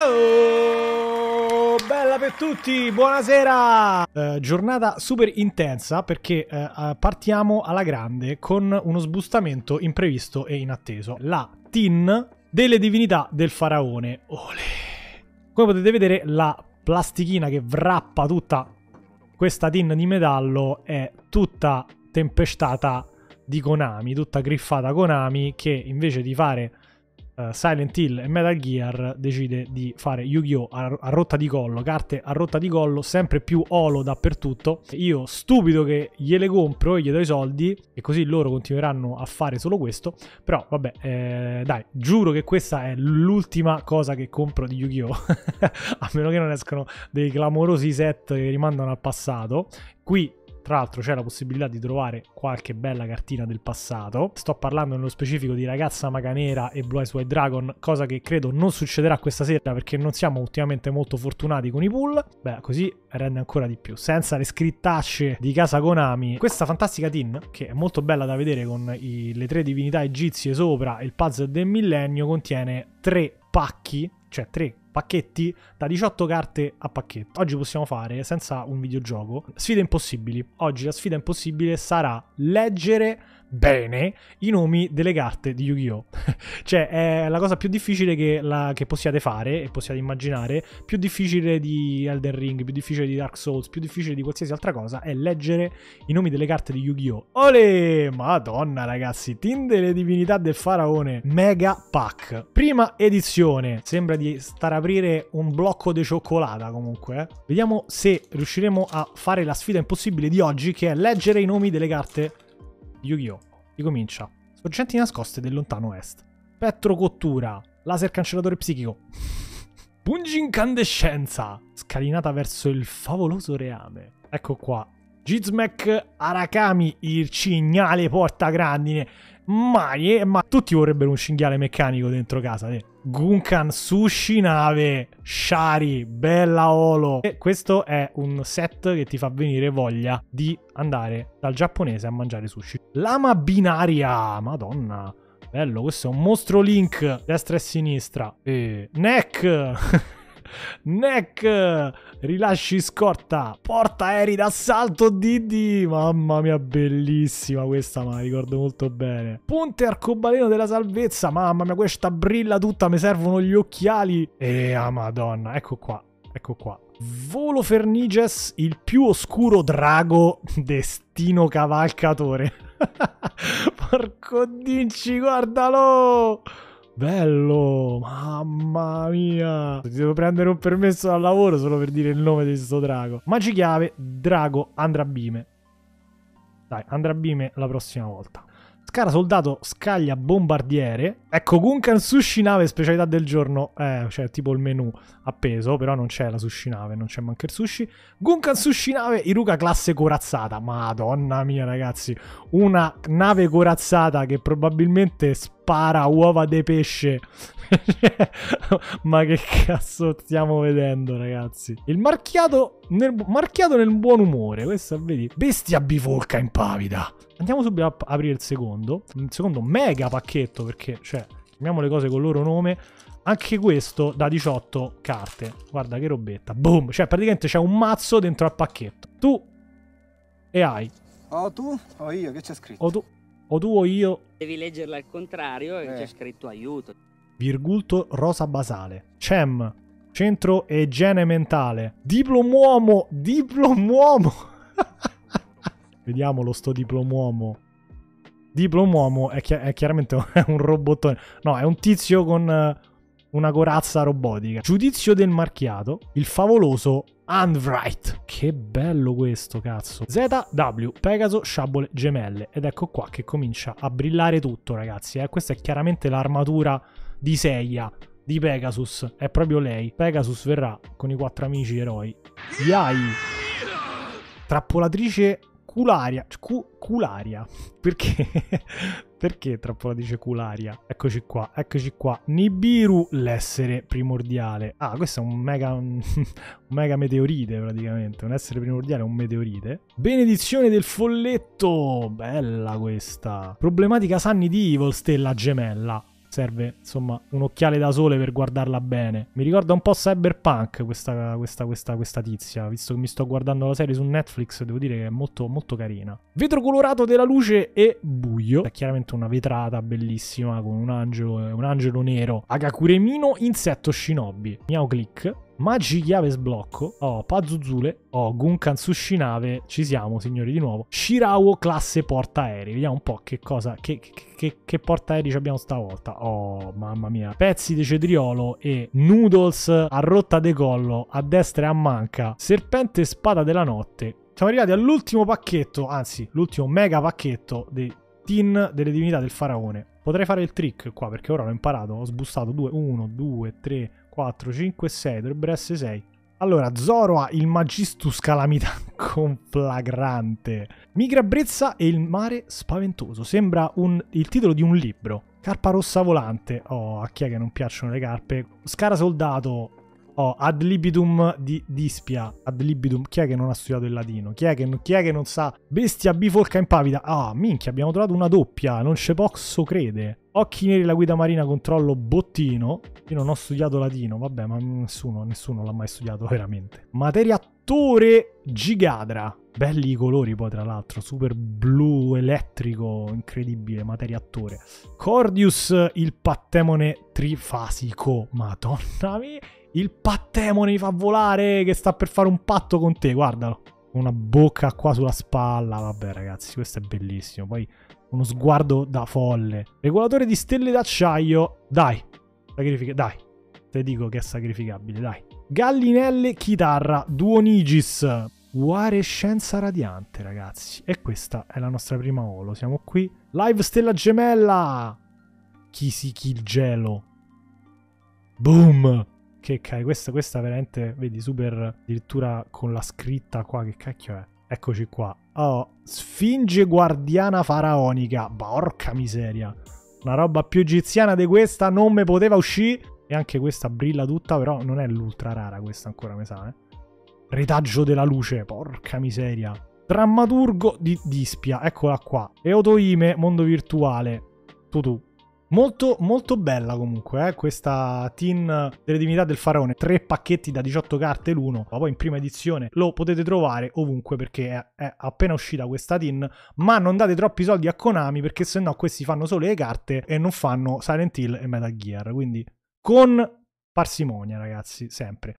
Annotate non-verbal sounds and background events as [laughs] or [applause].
Oh, bella per tutti, buonasera! Eh, giornata super intensa perché eh, eh, partiamo alla grande con uno sbustamento imprevisto e inatteso. La tin delle divinità del faraone. Ole! Come potete vedere la plastichina che wrappa tutta questa tin di metallo è tutta tempestata di Konami, tutta griffata Konami che invece di fare uh, Silent Hill e Metal Gear decide di fare Yu-Gi-Oh! A, a, rotta di collo, carte a rotta di collo, sempre più olo dappertutto. Io stupido che gliele compro e gli do i soldi e così loro continueranno a fare solo questo. Però vabbè, eh, dai, giuro che questa è l'ultima cosa che compro di Yu-Gi-Oh! [laughs] a meno che non escano dei clamorosi set che rimandano al passato. Qui tra l'altro c'è la possibilità di trovare qualche bella cartina del passato. Sto parlando nello specifico di Ragazza Maga Nera e Blue Eyes White Dragon, cosa che credo non succederà questa sera perché non siamo ultimamente molto fortunati con i pull. Beh, così rende ancora di più. Senza le scrittacce di casa Konami, questa fantastica tin, che è molto bella da vedere con i, le tre divinità egizie sopra e il puzzle del millennio, contiene tre pacchi, cioè tre pacchetti da 18 carte a pacchetto. Oggi possiamo fare, senza un videogioco, sfide impossibili. Oggi la sfida impossibile sarà leggere bene i nomi delle carte di Yu-Gi-Oh! [laughs] cioè, è la cosa più difficile che, la, che, possiate fare e possiate immaginare, più difficile di Elden Ring, più difficile di Dark Souls, più difficile di qualsiasi altra cosa, è leggere i nomi delle carte di Yu-Gi-Oh! Ole! Madonna, ragazzi, Team delle divinità del faraone, Mega Pack. Prima edizione, sembra di stare a aprire un blocco di cioccolata comunque. Eh. Vediamo se riusciremo a fare la sfida impossibile di oggi, che è leggere i nomi delle carte Yu-Gi-Oh! Ricomincia. Sorgenti nascoste del lontano est. Spettro cottura. Laser cancellatore psichico. [laughs] Pungi incandescenza. Scalinata verso il favoloso reame. Ecco qua. Gizmek Arakami, il cignale porta grandine. Mai, ma tutti vorrebbero un cinghiale meccanico dentro casa. Eh. Gunkan Sushi Nave Shari Bella Olo. E questo è un set che ti fa venire voglia di andare dal giapponese a mangiare sushi. Lama binaria Madonna. Bello, questo è un mostro link destra e sinistra. E Neck [laughs] Neck, rilasci scorta, porta aerei d'assalto Didi, mamma mia bellissima questa, ma la ricordo molto bene. Ponte arcobaleno della salvezza, mamma mia questa brilla tutta, mi servono gli occhiali. E ah madonna, ecco qua, ecco qua. Volo Ferniges, il più oscuro drago destino cavalcatore. [laughs] Porco dinci, guardalo! Bello, mamma mia. Ti devo prendere un permesso dal lavoro solo per dire il nome di questo drago. Magichiave, drago, Andrabime. Dai, Andrabime la prossima volta. Scara soldato, scaglia bombardiere. Ecco, Gunkan sushi nave, specialità del giorno. Eh, cioè tipo il menu appeso, però non c'è la sushi nave, non c'è manco il sushi. Gunkan sushi nave, Iruka classe corazzata. Madonna mia, ragazzi. Una nave corazzata che probabilmente spara uova de pesce. [laughs] Ma che cazzo stiamo vedendo, ragazzi? Il marchiato nel, marchiato nel buon umore. Questo, vedi? Bestia bifolca impavida. Andiamo subito a aprire il secondo. Il secondo mega pacchetto perché, cioè, chiamiamo le cose con il loro nome. Anche questo da 18 carte. Guarda che robetta. Boom. Cioè, praticamente c'è un mazzo dentro al pacchetto. Tu e hai. O tu o io, che c'è scritto? O tu o, tu, o io. Devi leggerla al contrario e eh. c'è scritto aiuto. Virgulto rosa basale. CEM. Centro e igiene mentale. Diplomuomo. Diplomuomo. [laughs] Vediamolo sto diplomuomo. Diplomuomo è, chi- è chiaramente [laughs] un robottone. No, è un tizio con uh, una corazza robotica. Giudizio del marchiato. Il favoloso Handwrite. Che bello questo, cazzo. ZW, Pegaso, sciabole gemelle. Ed ecco qua che comincia a brillare tutto, ragazzi. Eh. Questa è chiaramente l'armatura di Seiya di Pegasus. È proprio lei. Pegasus verrà con i quattro amici eroi. Yai. Trappolatrice Cularia. Cu, cularia. [laughs] Perché? [laughs] Perché troppo la dice cularia? Eccoci qua, eccoci qua. Nibiru, l'essere primordiale. Ah, questo è un mega, [laughs] un, mega meteorite praticamente. Un essere primordiale è un meteorite. Benedizione del folletto. Bella questa. Problematica Sunny di Evil, stella gemella. Serve insomma un occhiale da sole per guardarla bene. Mi ricorda un po' Cyberpunk questa, questa, questa, questa tizia, visto che mi sto guardando la serie su Netflix, devo dire che è molto, molto carina. Vetro colorato della luce e buio. È chiaramente una vetrata bellissima con un angelo, un angelo nero. Agakuremino insetto shinobi. Miao click. Magi chiave sblocco. Oh, Pazuzule. Oh, Gunkan Sushinave. Ci siamo, signori, di nuovo. Shirawo classe portaerei. Vediamo un po' che cosa. Che, che, che portaerei abbiamo stavolta. Oh, mamma mia. Pezzi di cetriolo e noodles a rotta de collo. A destra e a manca. Serpente spada della notte. Siamo arrivati all'ultimo pacchetto, anzi, l'ultimo mega pacchetto dei tin delle divinità del faraone. Potrei fare il trick qua perché ora l'ho imparato. Ho sbussato 2, 1, 2, 3, 4, 5, 6, dovrebbero essere 6. Allora, Zoro ha il Magistus Calamità [laughs] conflagrante. Migra Brezza e il mare spaventoso. Sembra un, il titolo di un libro. Carpa rossa volante. Oh, a chi è che non piacciono le carpe? Scara soldato. Oh, ad libitum di dispia. Ad libitum. Chi è che non ha studiato il latino? Chi è che, chi è che non sa? Bestia bifolca impavida. Ah, minchia, abbiamo trovato una doppia. Non ce posso crede. Occhi neri la guida marina controllo bottino. Io non ho studiato latino, vabbè, ma nessuno, nessuno l'ha mai studiato [laughs] veramente. Materia attore Gigadra. Belli i colori poi tra l'altro, super blu elettrico, incredibile, materia attore. Cordius il pattemone trifasico. Madonna mia il pattemone mi fa volare che sta per fare un patto con te, guardalo. Una bocca qua sulla spalla, vabbè ragazzi, questo è bellissimo. Poi uno sguardo da folle. Regolatore di stelle d'acciaio, dai, sacrifica, dai, te dico che è sacrificabile, dai. Gallinelle chitarra, Duonigis, Uarescenza radiante, ragazzi. E questa è la nostra prima holo. Siamo qui. Live stella gemella. Chi si chi il gelo. Boom. Che cacchio, questa, questa veramente, vedi, super addirittura con la scritta qua, che cacchio è? Eccoci qua. Oh, Sfinge guardiana faraonica. Porca miseria. Una roba più egiziana di questa non me poteva uscire. E anche questa brilla tutta, però non è l'ultra rara questa ancora, mi sa, eh. Retaggio della luce, porca miseria. Drammaturgo di Dispia, eccola qua. Eotoime, mondo virtuale. Tu tu. Molto, molto bella comunque, eh? questa tin delle divinità del faraone. Tre pacchetti da 18 carte l'uno, ma poi in prima edizione lo potete trovare ovunque perché è, è appena uscita questa tin. Ma non date troppi soldi a Konami perché sennò questi fanno solo le carte e non fanno Silent Hill e Metal Gear. Quindi con parsimonia, ragazzi, sempre.